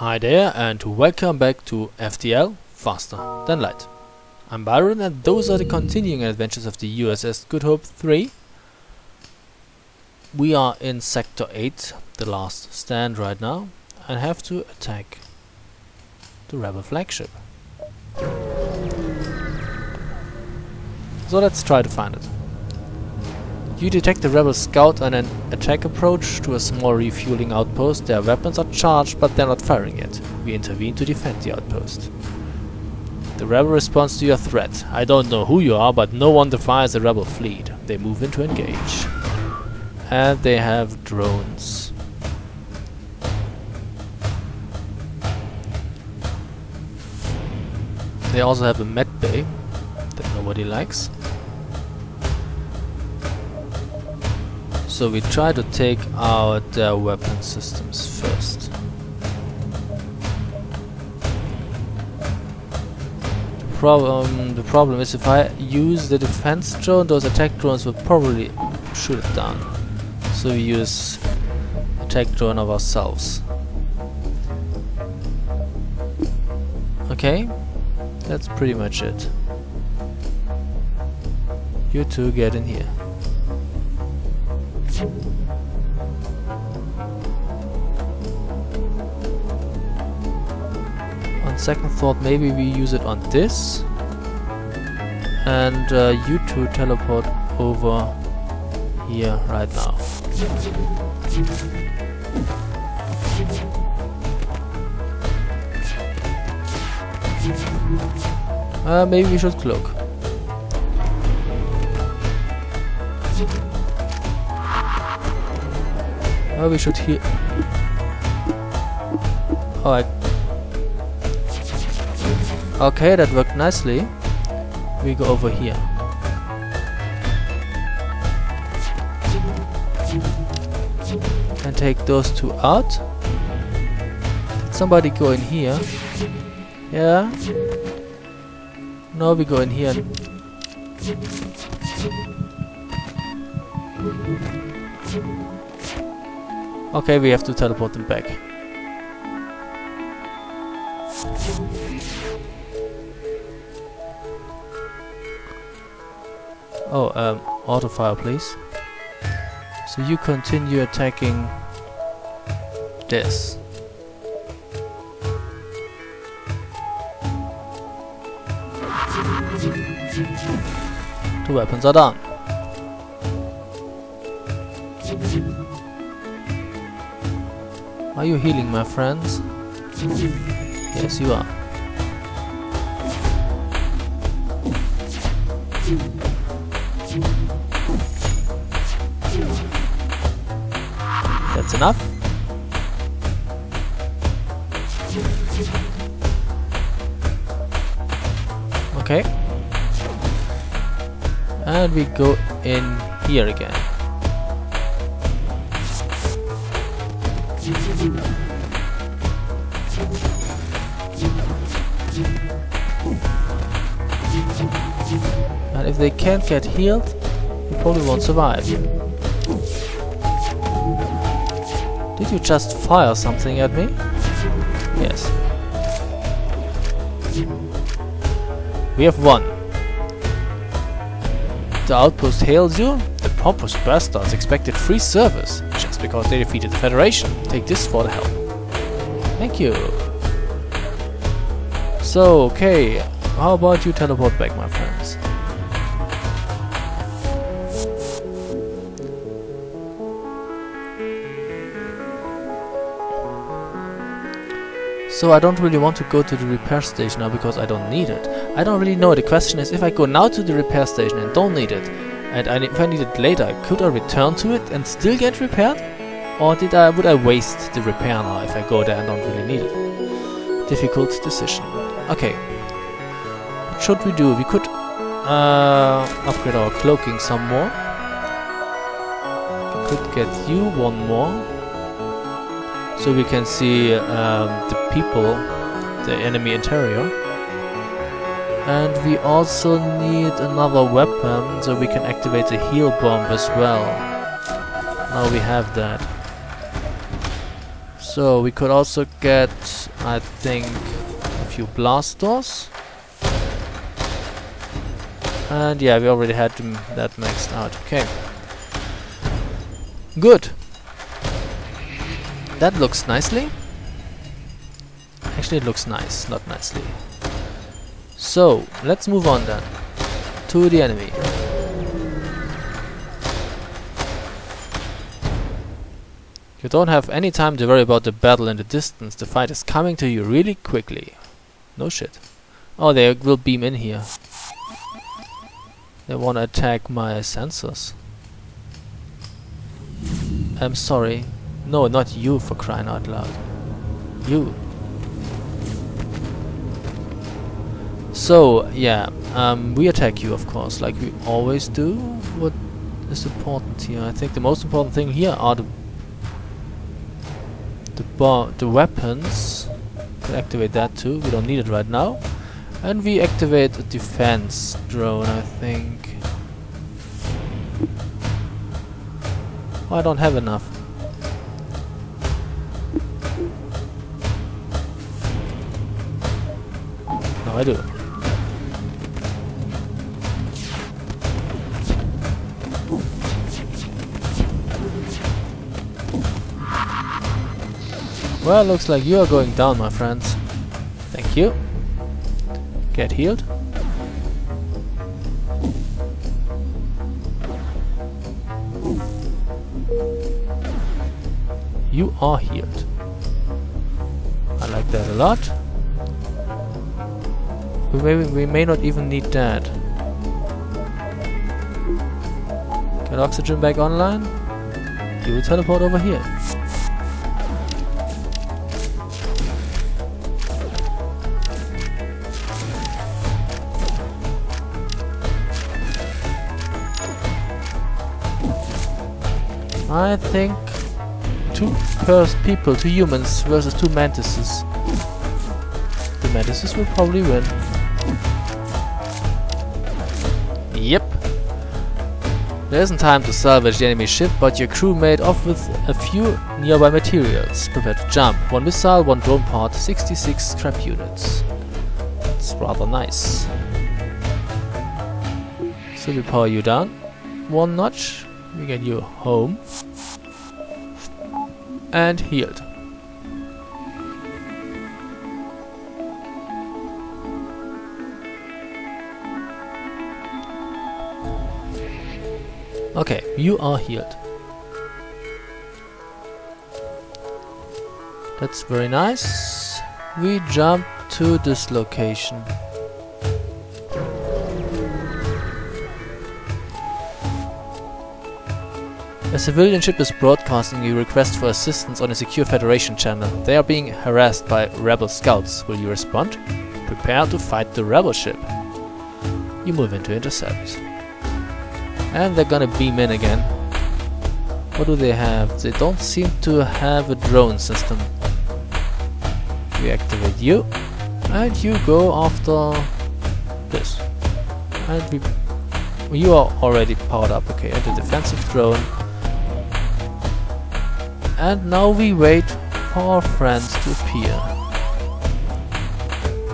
Hi there and welcome back to FTL Faster Than Light. I'm Byron and those are the continuing adventures of the USS Good Hope 3. We are in Sector 8, the last stand right now, and have to attack the rebel flagship. So let's try to find it. You detect the rebel scout on an attack approach to a small refueling outpost. Their weapons are charged, but they're not firing yet. We intervene to defend the outpost. The rebel responds to your threat. I don't know who you are, but no one defies a rebel fleet. They move in to engage. And they have drones. They also have a med bay that nobody likes. So we try to take out their weapon systems first. The problem, the problem is if I use the defense drone, those attack drones will probably shoot it down. So we use attack drone of ourselves. Okay, that's pretty much it. You two get in here. On second thought, maybe we use it on this. And uh, you two teleport over here right now. Uh, maybe we should cloak. Oh, we should. Oh, I... Okay, that worked nicely. We go over here. And take those two out. Did somebody go in here? Yeah? Now we go in here. Okay, we have to teleport them back. Oh, um, auto fire, please. So you continue attacking this. Two weapons are done. Are you healing, my friends? Yes, you are. That's enough. Okay. And we go in here again. They can't get healed, you probably won't survive. Did you just fire something at me? Yes. We have won. The outpost hails you. The pompous bastards expected free service just because they defeated the Federation. Take this for the help. Thank you. So, okay, how about you teleport back, my friends? So I don't really want to go to the repair station now because I don't need it. I don't really know. The question is if I go now to the repair station and don't need it, and I, if I need it later, could I return to it and still get repaired? Or did I would I waste the repair now if I go there and don't really need it? Difficult decision. Okay. What should we do? We could uh, upgrade our cloaking some more. We could get you one more. So we can see um, the people, the enemy interior. And we also need another weapon so we can activate the heal bomb as well. Now we have that. So we could also get, I think, a few blasters. And yeah, we already had that maxed out. Okay. Good. That looks nicely. Actually, it looks nice, not nicely. So, let's move on then. To the enemy. You don't have any time to worry about the battle in the distance. The fight is coming to you really quickly. No shit. Oh, they will beam in here. They wanna attack my sensors. I'm sorry. No, not you for crying out loud. You. So, yeah, um, we attack you, of course, like we always do. What is important here? I think the most important thing here are the the the weapons. Can activate that too. We don't need it right now. And we activate a defense drone, I think. Oh, I don't have enough. No, I do. Well, looks like you are going down, my friends. Thank you. Get healed. You are healed. I like that a lot. We may, we may not even need that. Get oxygen back online. You will teleport over here. I think two first people, two humans versus two mantises. The mantises will probably win. There isn't time to salvage the enemy ship, but your crew made off with a few nearby materials. Prepare to jump. One missile, one drone part, 66 scrap units. It's rather nice. So we power you down. One notch. We get you home and healed. Okay, you are healed. That's very nice. We jump to this location. A civilian ship is broadcasting a request for assistance on a secure Federation channel. They are being harassed by rebel scouts. Will you respond? Prepare to fight the rebel ship. You move in to intercept. And they're gonna beam in again. What do they have? They don't seem to have a drone system. We activate you. And you go after this. And we you are already powered up. Okay, and the defensive drone and now we wait for our friends to appear.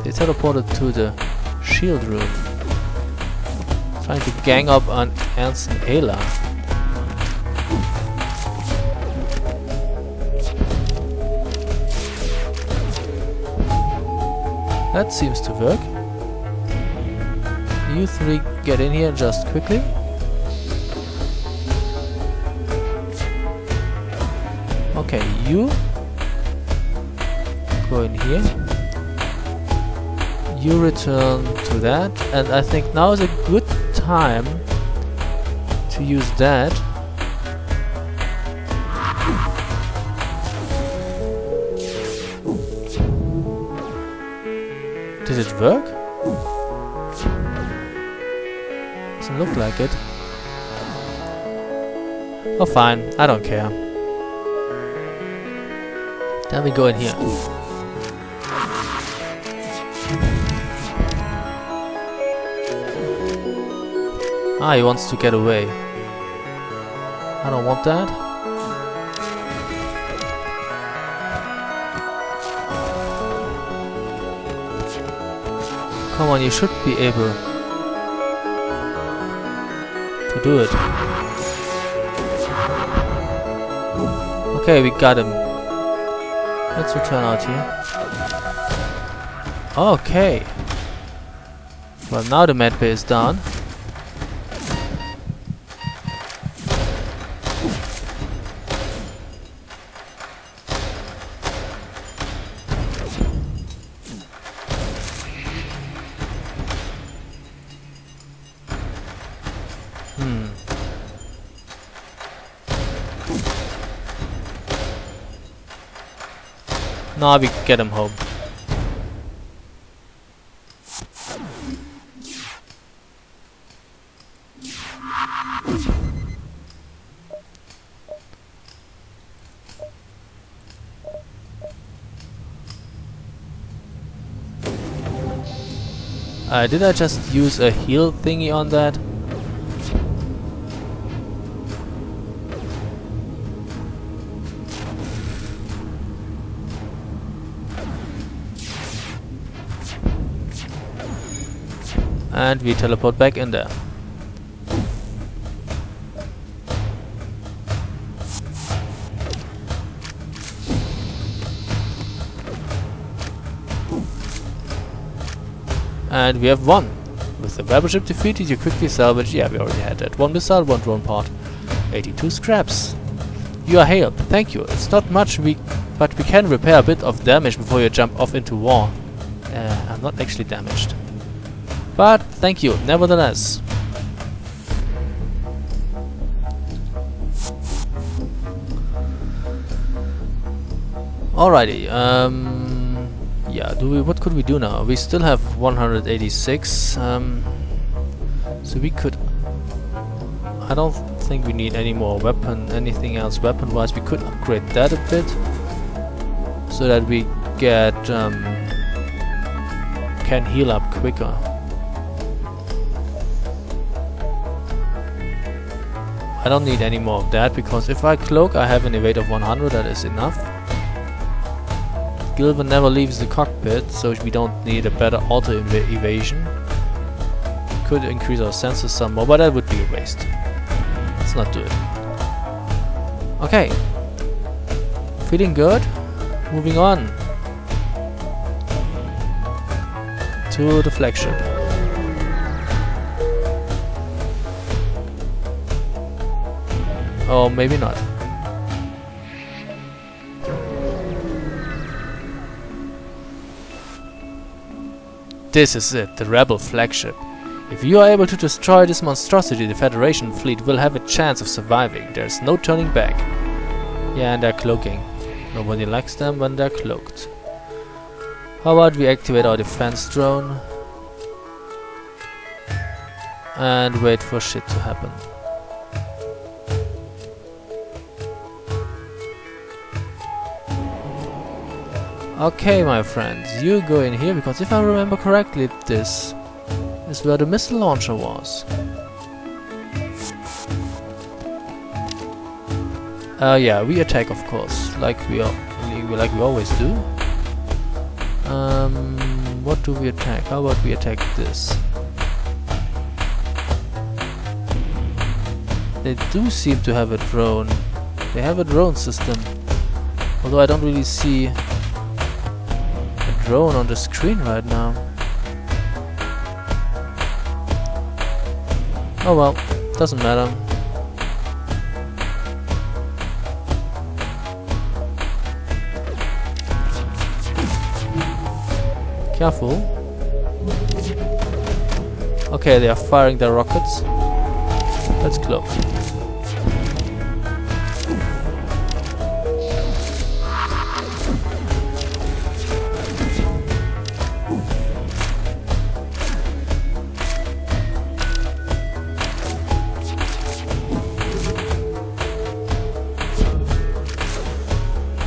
They teleported to the shield room. Trying to gang up on Ernst and Ayla. That seems to work. You three get in here just quickly. Okay, you go in here. You return to that, and I think now is a good time to use that. Did it work? Doesn't look like it. Oh fine, I don't care. Then we go in here. Ah, he wants to get away. I don't want that. Come on, you should be able to do it. Okay, we got him. Let's return out here. Okay. Well, now the medbay is done. Now we get him home. Uh, did I just use a heal thingy on that? And we teleport back in there. And we have won. With the rebel ship defeated, you quickly salvage. Yeah, we already had that. One missile, one drone part. 82 scraps. You are hailed. Thank you. It's not much, we, but we can repair a bit of damage before you jump off into war. Uh, I'm not actually damaged. But thank you, nevertheless. Alrighty, um, yeah, do we, what could we do now? We still have 186, um, so we could, I don't think we need any more weapon, anything else weapon-wise, we could upgrade that a bit, so that we get, um, can heal up quicker. I don't need any more of that because if I cloak I have an evade of 100 that is enough. Gilwen never leaves the cockpit so we don't need a better auto ev evasion. Could increase our senses some more but that would be a waste. Let's not do it. Okay. Feeling good? Moving on. To the flagship. Or maybe not. This is it, the rebel flagship. If you are able to destroy this monstrosity, the Federation fleet will have a chance of surviving. There's no turning back. Yeah, and they're cloaking. Nobody likes them when they're cloaked. How about we activate our defense drone and wait for shit to happen. Okay, my friends, you go in here because if I remember correctly, this is where the missile launcher was. Uh, yeah, we attack, of course, like we are, like we always do. Um, what do we attack? How about we attack this? They do seem to have a drone. They have a drone system, although I don't really see on the screen right now. Oh well, doesn't matter. Careful. Okay, they are firing their rockets. Let's cloak.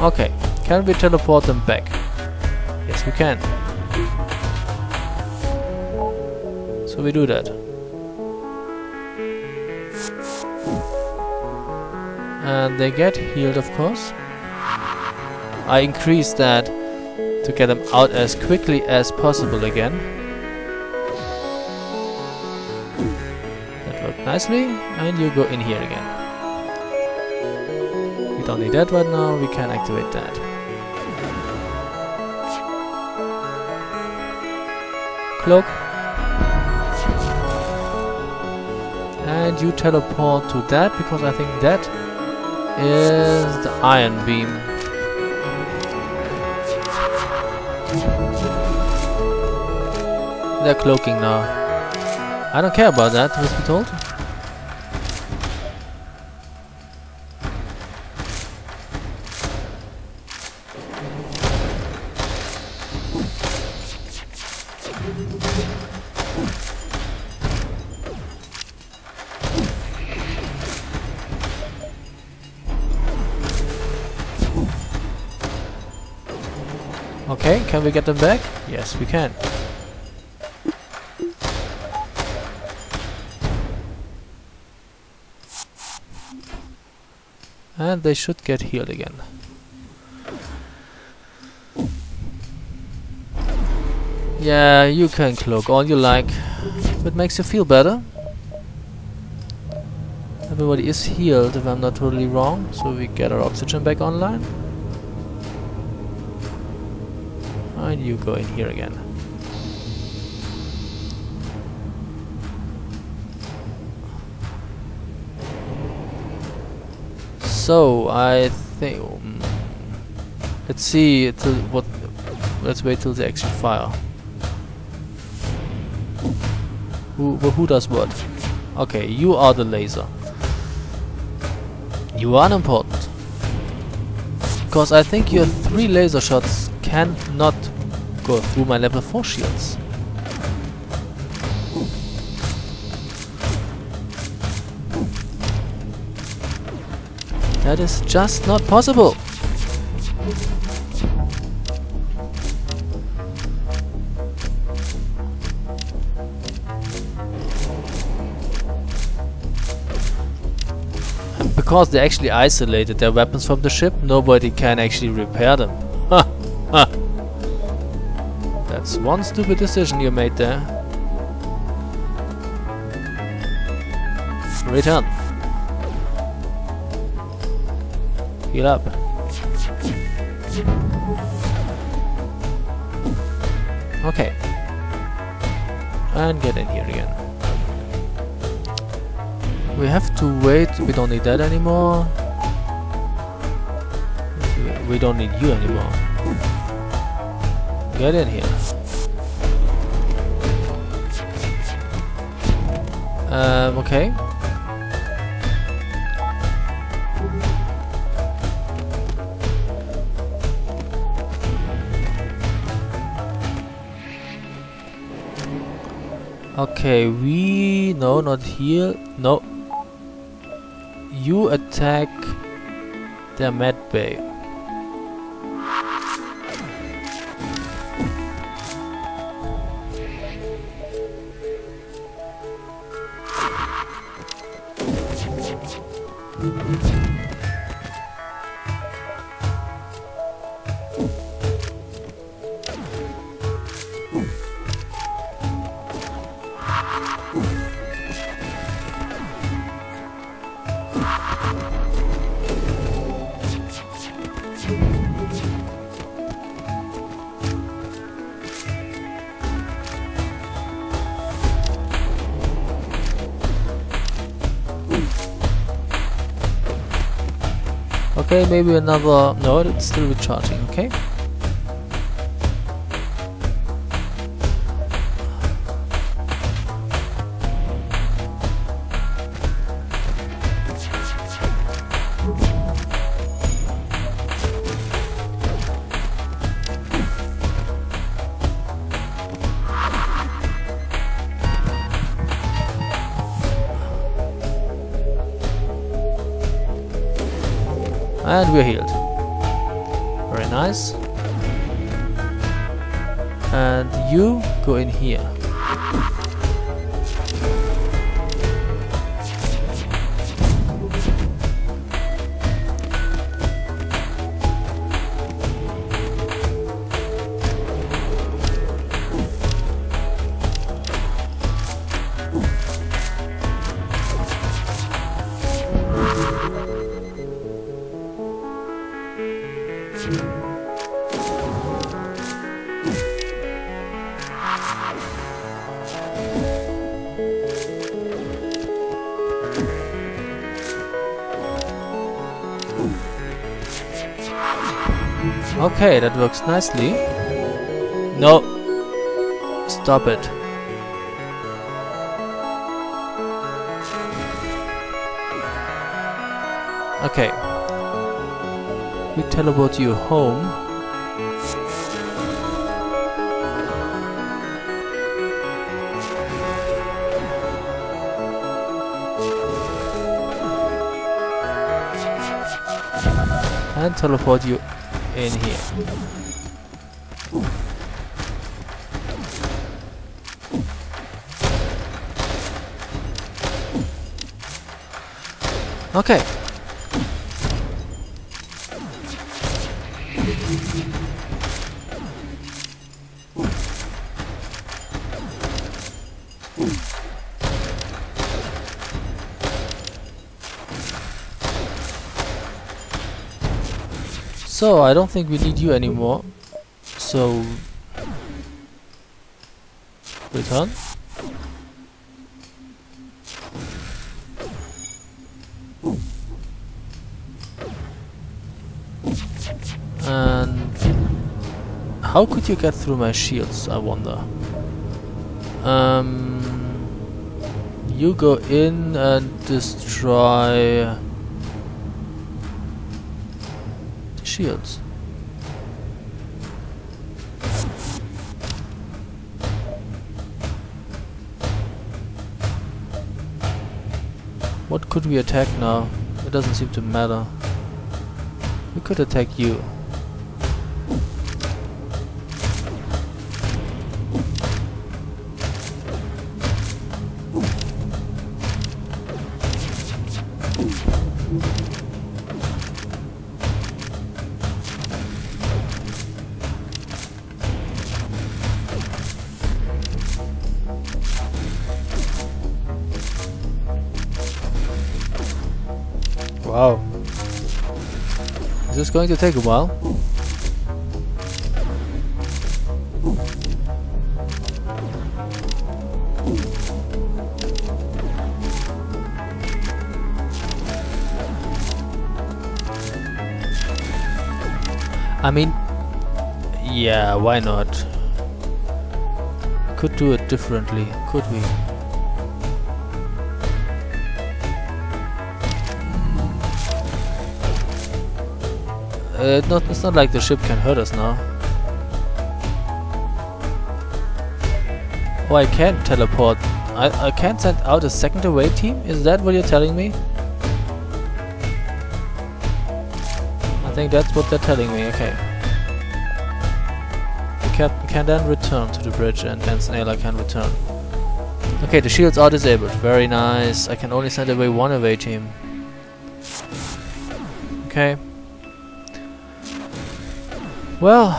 Okay, can we teleport them back? Yes, we can. So we do that. And they get healed, of course. I increase that to get them out as quickly as possible again. That worked nicely, and you go in here again. Don't need that right now, we can activate that. Cloak. And you teleport to that, because I think that is the iron beam. They're cloaking now. I don't care about that, truth be told. We get them back? Yes, we can. And they should get healed again. Yeah, you can cloak all you like. If it makes you feel better. Everybody is healed if I'm not totally wrong, so we get our oxygen back online. You go in here again. So I think um, let's see till what let's wait till the actually fire. Who wh- who does what? Okay, you are the laser. You are unimportant. Because I think your three laser shots cannot go through my level 4 shields. That is just not possible. Because they actually isolated their weapons from the ship, nobody can actually repair them. One stupid decision you made there. Return. Heal up. Okay. And get in here again. We have to wait. We don't need that anymore. We don't need you anymore. Get in here. Um, okay. Okay, we... No, not here. No. You attack their med bay. Okay, maybe another... No, it's still recharging, okay? We're healed. Okay, that works nicely. No. Stop it. Okay. We teleport you home. And teleport you in here. Okay. So, I don't think we need you anymore. So... Return. And... How could you get through my shields, I wonder? Um... You go in and destroy... shields. What could we attack now? It doesn't seem to matter. We could attack you. Is this going to take a while? I mean, yeah, why not? Could do it differently, could we? Uh, not, it's not like the ship can hurt us now. Oh, I can't teleport. I, I can't send out a second away team? Is that what you're telling me? I think that's what they're telling me, okay. The captain can then return to the bridge and then Ayla can return. Okay, the shields are disabled. Very nice. I can only send away one away team. Okay. Well...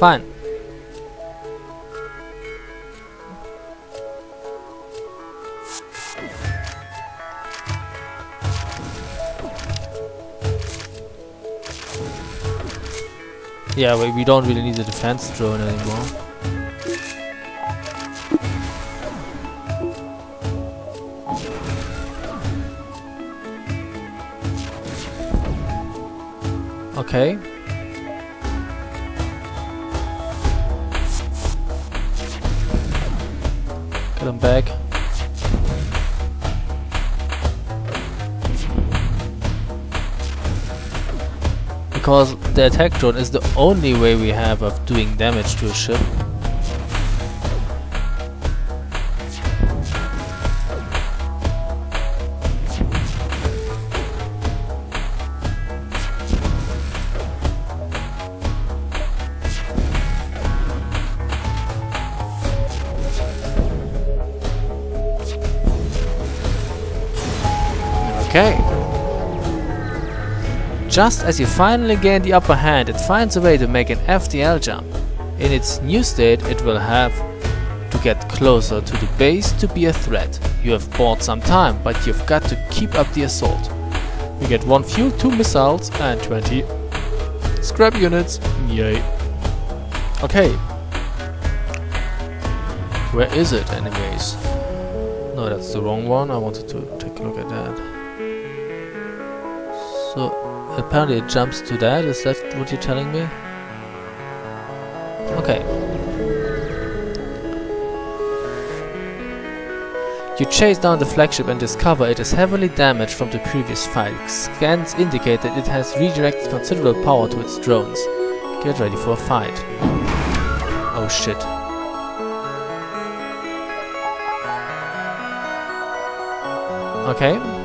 Fine. Yeah, we, we don't really need a defense drone anymore. Okay. Get him back. Because the attack drone is the only way we have of doing damage to a ship. Just as you finally gain the upper hand, it finds a way to make an FTL jump. In its new state, it will have to get closer to the base to be a threat. You have bought some time, but you've got to keep up the assault. You get 1 fuel, 2 missiles and 20 scrap units. Yay. Okay. Where is it anyways? No, that's the wrong one. I wanted to take a look at that. So, apparently it jumps to that. Is that what you're telling me? Okay. You chase down the flagship and discover it is heavily damaged from the previous fight. Scans indicate that it has redirected considerable power to its drones. Get ready for a fight. Oh shit. Okay.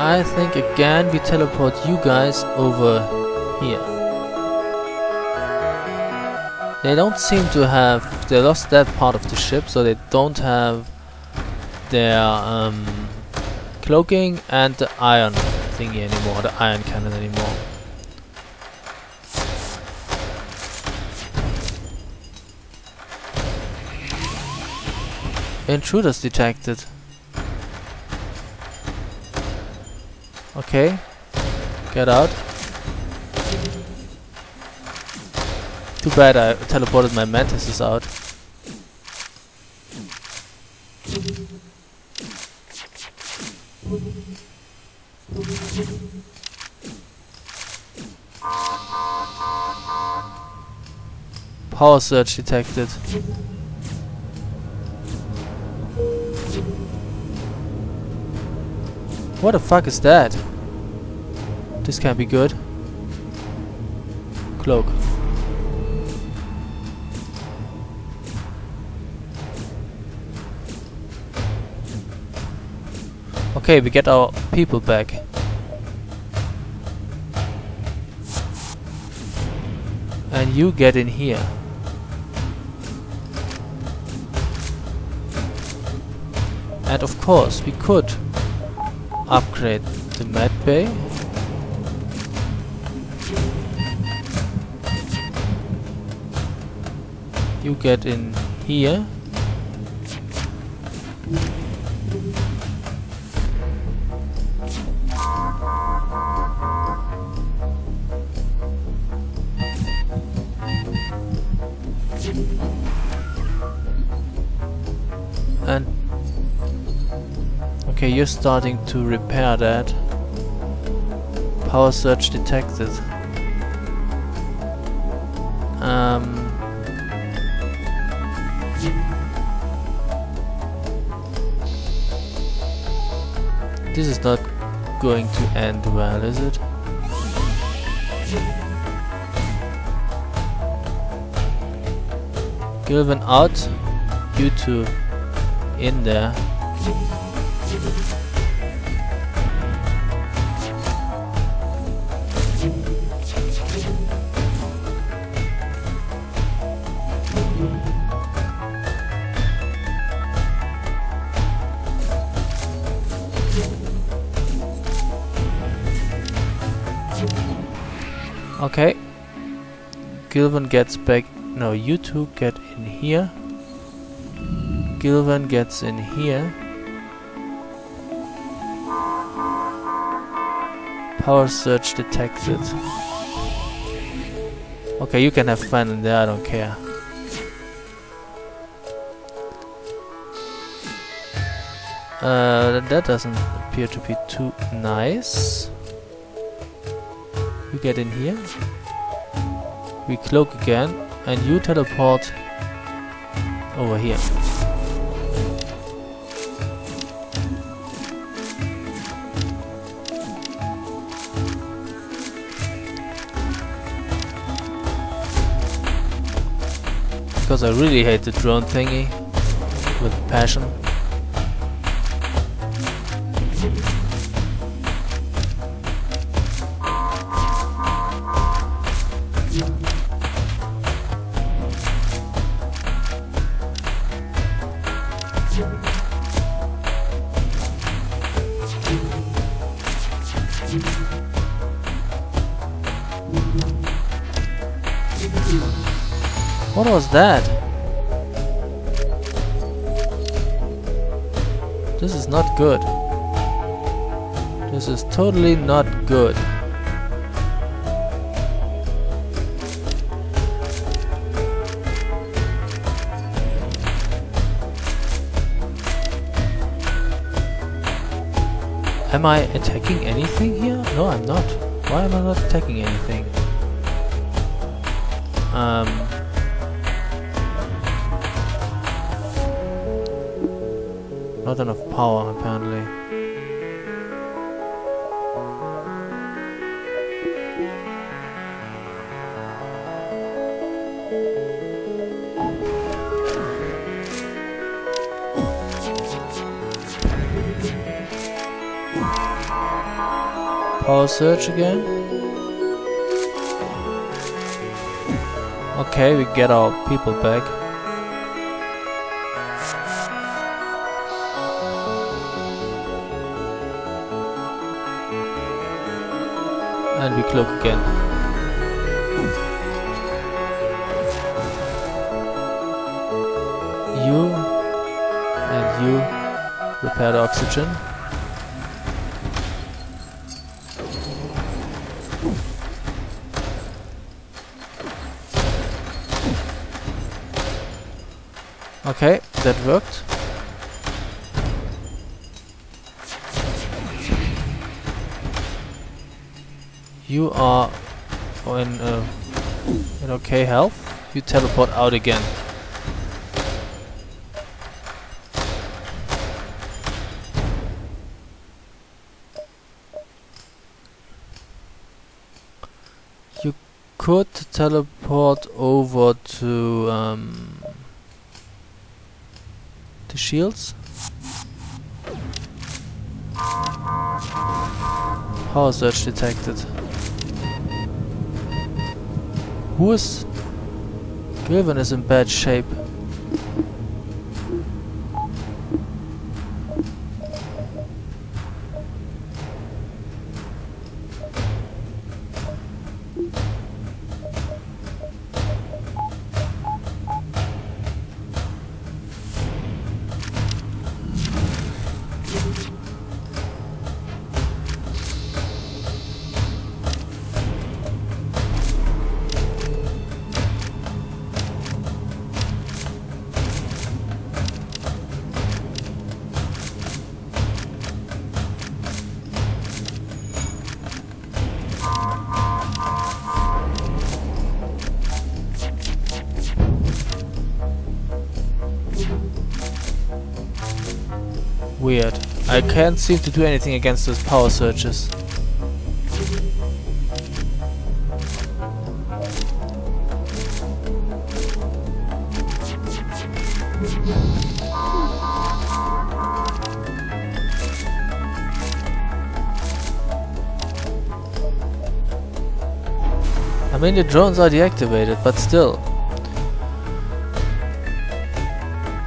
I think again we teleport you guys over here. They don't seem to have... They lost that part of the ship, so they don't have their um, cloaking and the iron thingy anymore, the iron cannon anymore. Intruders detected. Okay. Get out. Too bad I teleported my mantises out. Power surge detected. What the fuck is that? This can't be good. Cloak. Okay, we get our people back. And you get in here. And of course, we could upgrade the med bay. You get in here. And okay, you're starting to repair that. Power surge detected. Going to end well, is it? Gilwen out, you two in there. Gilwen gets back. No, you two get in here. Gilwen gets in here. Power surge detected. Okay, you can have fun in there, I don't care. Uh, that doesn't appear to be too nice. You get in here. We cloak again, and you teleport over here. Because I really hate the drone thingy with passion. What was that? This is not good. This is totally not good. Am I attacking anything here? No, I'm not. Why am I not attacking anything? Um... Not enough power, apparently. Power surge again. Okay, we get our people back. Cloak again. You and you repair the oxygen. Okay, that worked. You are in, uh, in okay health. You teleport out again. You could teleport over to um, the shields. Power surge detected. Who is... Gilwen is in bad shape. I can't seem to do anything against those power surges. I mean the drones are deactivated, but still.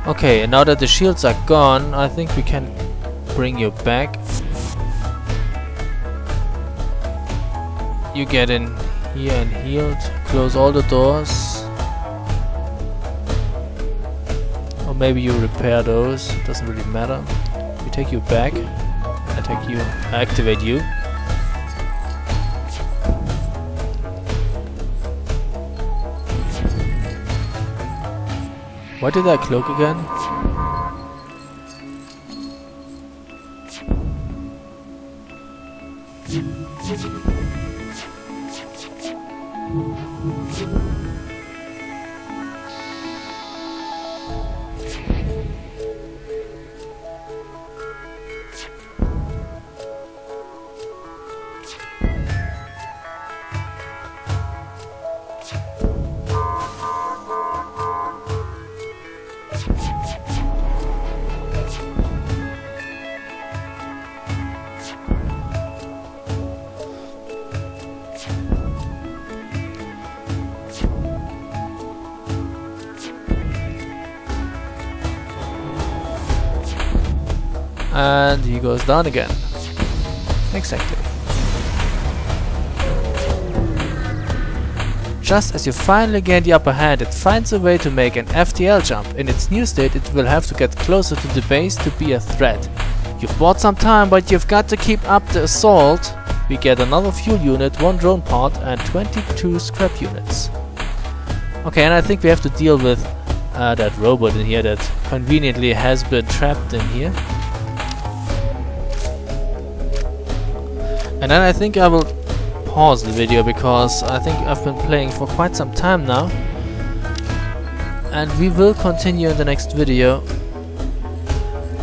Okay, and now that the shields are gone, I think we can bring you back. You get in here and healed. Close all the doors. Or maybe you repair those. Doesn't really matter. We take you back. I take you. I activate you. Why did I cloak again? Down again. Exactly. Just as you finally gain the upper hand, it finds a way to make an FTL jump. In its new state, it will have to get closer to the base to be a threat. You've bought some time, but you've got to keep up the assault. We get another fuel unit, one drone part, and 22 scrap units. Okay, and I think we have to deal with uh, that robot in here that conveniently has been trapped in here. And then I think I will pause the video because I think I've been playing for quite some time now. And we will continue in the next video.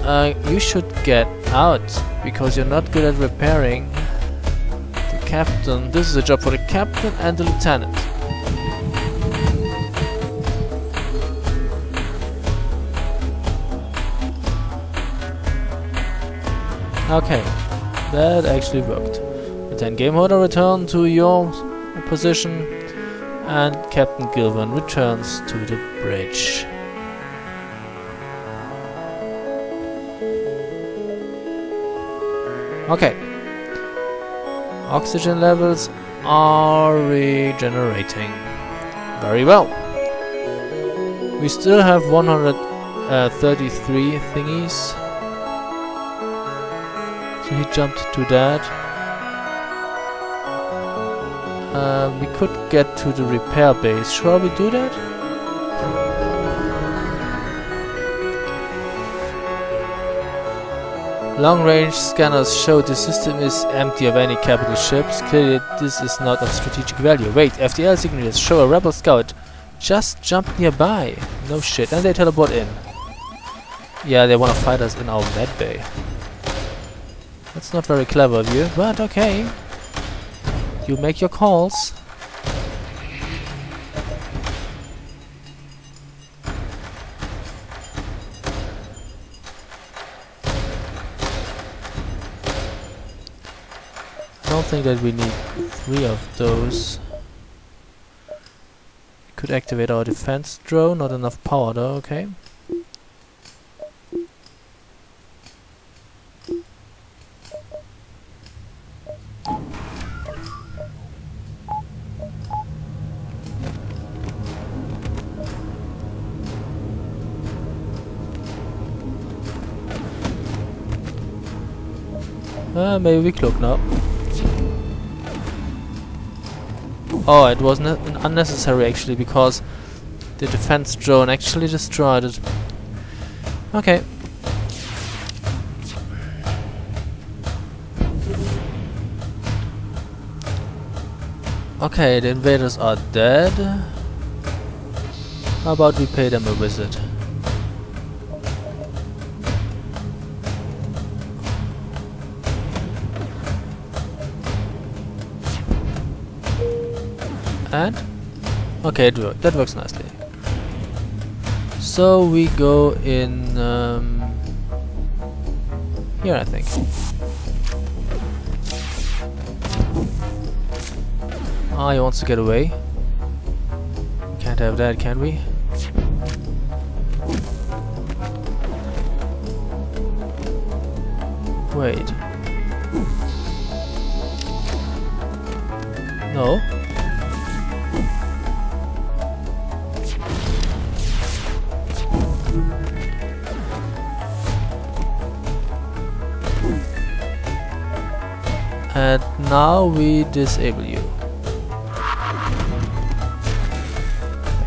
Uh, you should get out because you're not good at repairing. The captain, this is a job for the captain and the lieutenant. Okay, that actually worked. Then Gamehorder return to your position and Captain Gilwen returns to the bridge. Okay. Oxygen levels are regenerating. Very well. We still have 133 thingies. So he jumped to that. Uh, we could get to the repair base. Shall we do that? Long-range scanners show the system is empty of any capital ships. Clearly this is not of strategic value. Wait, FTL signatures show a rebel scout just jumped nearby. No shit, and they teleport in. Yeah, they wanna fight us in our med bay. That's not very clever of you, but okay. You make your calls. I don't think that we need three of those. Could activate our defense drone, not enough power though, okay. Uh, maybe we cloak now. Oh, it was unnecessary actually because the defense drone actually destroyed it. Okay. Okay, the invaders are dead. How about we pay them a visit? And okay, that works nicely. So we go in um, here, I think. Ah, he wants to get away. Can't have that, can we? Wait. No. And now we disable you.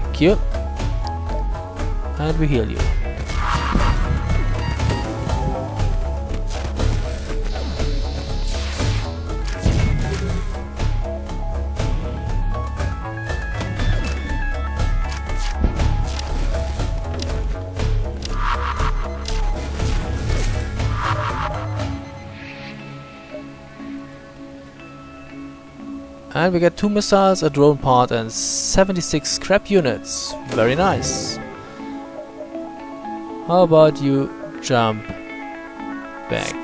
Thank you. And we heal you And we get 2 missiles, a drone part and 76 scrap units. Very nice. How about you jump back?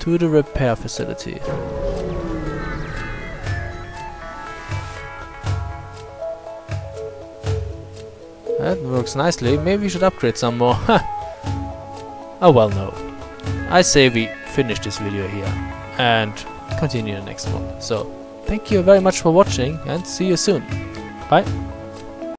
To the repair facility. That works nicely. Maybe we should upgrade some more. oh well, no. I say we finish this video here and continue the next one. So, thank you very much for watching and see you soon. Bye.